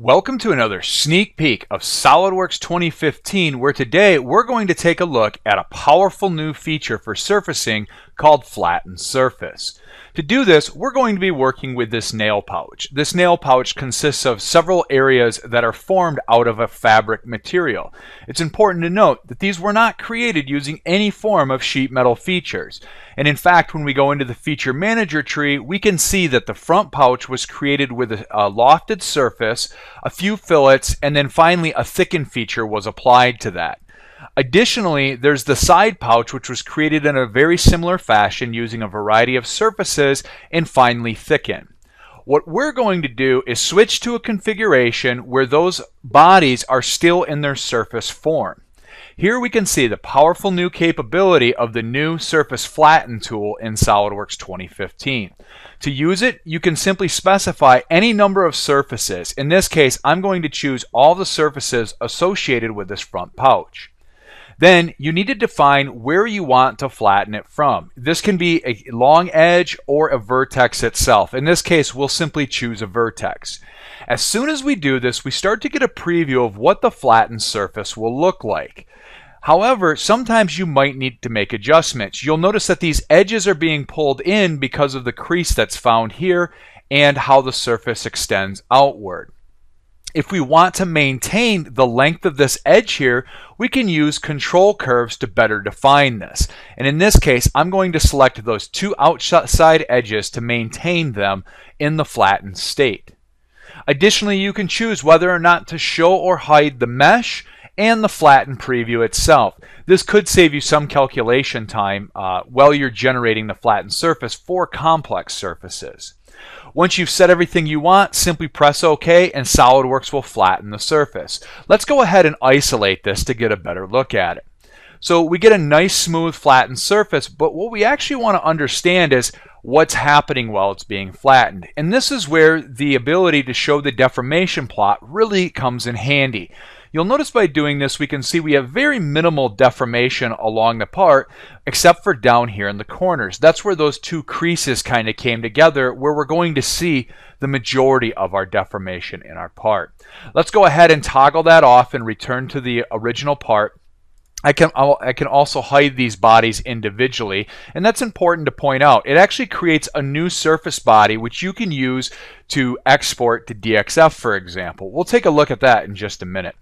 Welcome to another sneak peek of SOLIDWORKS 2015 where today we're going to take a look at a powerful new feature for surfacing called Flatten Surface. To do this, we're going to be working with this nail pouch. This nail pouch consists of several areas that are formed out of a fabric material. It's important to note that these were not created using any form of sheet metal features. And in fact, when we go into the feature manager tree, we can see that the front pouch was created with a, a lofted surface, a few fillets, and then finally a thicken feature was applied to that. Additionally, there's the side pouch, which was created in a very similar fashion using a variety of surfaces and finally thicken. What we're going to do is switch to a configuration where those bodies are still in their surface form. Here we can see the powerful new capability of the new Surface Flatten tool in SOLIDWORKS 2015. To use it, you can simply specify any number of surfaces. In this case, I'm going to choose all the surfaces associated with this front pouch. Then you need to define where you want to flatten it from. This can be a long edge or a vertex itself. In this case, we'll simply choose a vertex. As soon as we do this, we start to get a preview of what the flattened surface will look like. However, sometimes you might need to make adjustments. You'll notice that these edges are being pulled in because of the crease that's found here and how the surface extends outward if we want to maintain the length of this edge here, we can use control curves to better define this. And in this case, I'm going to select those two outside edges to maintain them in the flattened state. Additionally, you can choose whether or not to show or hide the mesh and the flattened preview itself. This could save you some calculation time uh, while you're generating the flattened surface for complex surfaces. Once you've set everything you want, simply press OK and SOLIDWORKS will flatten the surface. Let's go ahead and isolate this to get a better look at it. So we get a nice smooth flattened surface, but what we actually want to understand is what's happening while it's being flattened. And this is where the ability to show the deformation plot really comes in handy. You'll notice by doing this, we can see we have very minimal deformation along the part, except for down here in the corners. That's where those two creases kind of came together, where we're going to see the majority of our deformation in our part. Let's go ahead and toggle that off and return to the original part. I can I can also hide these bodies individually and that's important to point out. It actually creates a new surface body which you can use to export to DXF for example. We'll take a look at that in just a minute.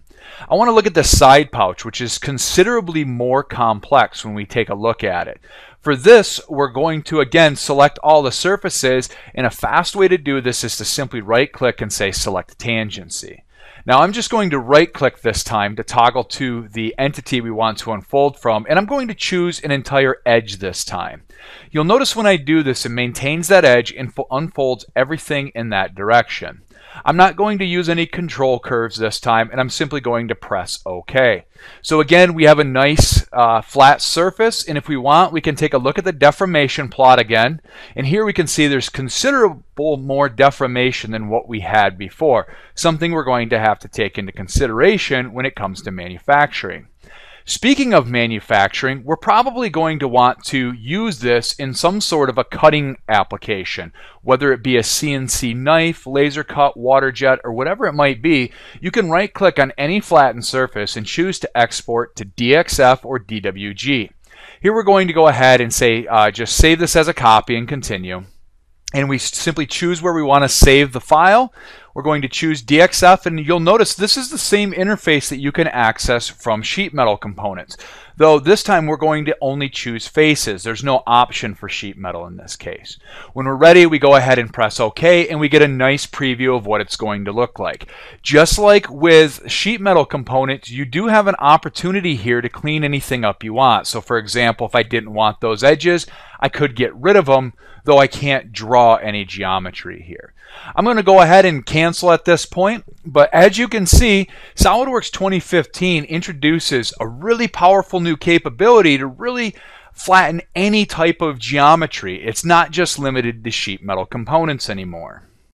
I want to look at the side pouch, which is considerably more complex when we take a look at it. For this, we're going to again select all the surfaces, and a fast way to do this is to simply right click and say select tangency. Now I'm just going to right click this time to toggle to the entity we want to unfold from and I'm going to choose an entire edge this time. You'll notice when I do this it maintains that edge and unfolds everything in that direction. I'm not going to use any control curves this time, and I'm simply going to press OK. So again, we have a nice uh, flat surface, and if we want, we can take a look at the deformation plot again, and here we can see there's considerable more deformation than what we had before, something we're going to have to take into consideration when it comes to manufacturing. Speaking of manufacturing, we're probably going to want to use this in some sort of a cutting application, whether it be a CNC knife, laser cut, water jet, or whatever it might be. You can right click on any flattened surface and choose to export to DXF or DWG. Here we're going to go ahead and say uh, just save this as a copy and continue. And we simply choose where we want to save the file. We're going to choose DXF and you'll notice this is the same interface that you can access from sheet metal components. Though this time we're going to only choose faces. There's no option for sheet metal in this case. When we're ready, we go ahead and press OK and we get a nice preview of what it's going to look like. Just like with sheet metal components, you do have an opportunity here to clean anything up you want. So for example, if I didn't want those edges, I could get rid of them, though I can't draw any geometry here. I'm going to go ahead and cancel at this point, but as you can see, SOLIDWORKS 2015 introduces a really powerful new capability to really flatten any type of geometry. It's not just limited to sheet metal components anymore.